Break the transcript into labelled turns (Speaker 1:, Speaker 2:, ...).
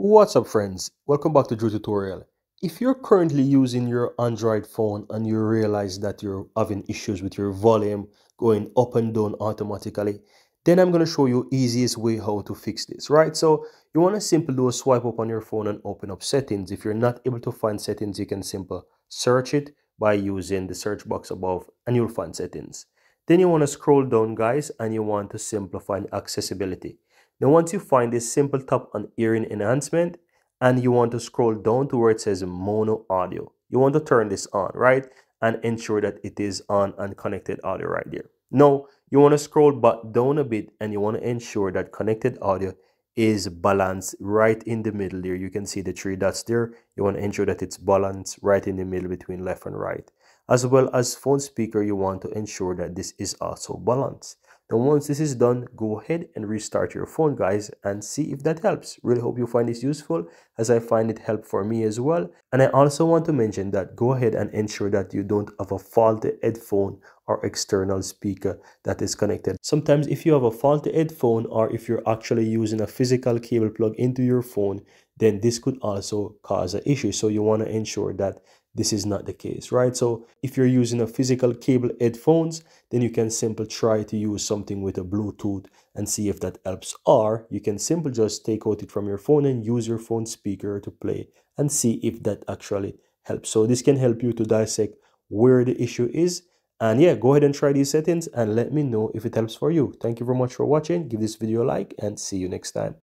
Speaker 1: What's up friends? Welcome back to Drew Tutorial. If you're currently using your Android phone and you realize that you're having issues with your volume going up and down automatically, then I'm going to show you easiest way how to fix this, right? So you want to simply do a swipe up on your phone and open up settings. If you're not able to find settings, you can simply search it by using the search box above and you'll find settings. Then you want to scroll down guys and you want to simplify accessibility. Now once you find this simple tap on hearing enhancement and you want to scroll down to where it says mono audio. You want to turn this on, right? And ensure that it is on and connected audio right there. Now you want to scroll back down a bit and you want to ensure that connected audio is balanced right in the middle there. You can see the three dots there. You want to ensure that it's balanced right in the middle between left and right as well as phone speaker you want to ensure that this is also balanced then once this is done go ahead and restart your phone guys and see if that helps. Really hope you find this useful as i find it help for me as well. And i also want to mention that go ahead and ensure that you don't have a faulty headphone or external speaker that is connected sometimes if you have a faulty headphone or if you're actually using a physical cable plug into your phone then this could also cause an issue so you want to ensure that this is not the case, right? So if you're using a physical cable headphones, then you can simply try to use something with a Bluetooth and see if that helps. Or you can simply just take out it from your phone and use your phone speaker to play and see if that actually helps. So this can help you to dissect where the issue is. And yeah, go ahead and try these settings and let me know if it helps for you. Thank you very much for watching. Give this video a like and see you next time.